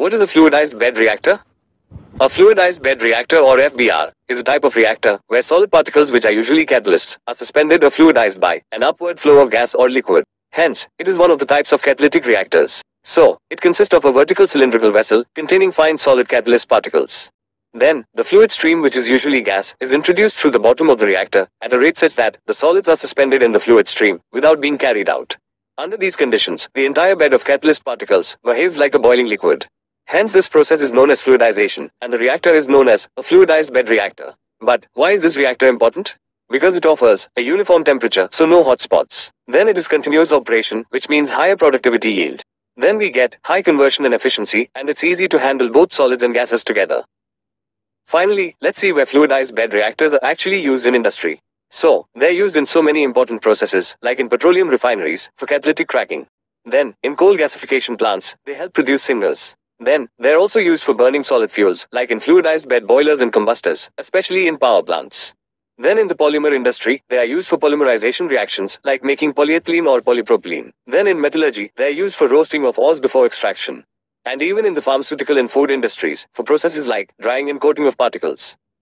What is a fluidized bed reactor? A fluidized bed reactor or FBR is a type of reactor where solid particles which are usually catalysts are suspended or fluidized by an upward flow of gas or liquid. Hence, it is one of the types of catalytic reactors. So, it consists of a vertical cylindrical vessel containing fine solid catalyst particles. Then, the fluid stream which is usually gas is introduced through the bottom of the reactor at a rate such that the solids are suspended in the fluid stream without being carried out. Under these conditions, the entire bed of catalyst particles behaves like a boiling liquid. Hence this process is known as fluidization and the reactor is known as a fluidized bed reactor. But why is this reactor important? Because it offers a uniform temperature so no hot spots. Then it is continuous operation which means higher productivity yield. Then we get high conversion and efficiency and it's easy to handle both solids and gases together. Finally, let's see where fluidized bed reactors are actually used in industry. So, they're used in so many important processes, like in petroleum refineries, for catalytic cracking. Then, in coal gasification plants, they help produce syngas. Then, they're also used for burning solid fuels, like in fluidized bed boilers and combustors, especially in power plants. Then in the polymer industry, they are used for polymerization reactions, like making polyethylene or polypropylene. Then in metallurgy, they are used for roasting of ores before extraction. And even in the pharmaceutical and food industries, for processes like drying and coating of particles.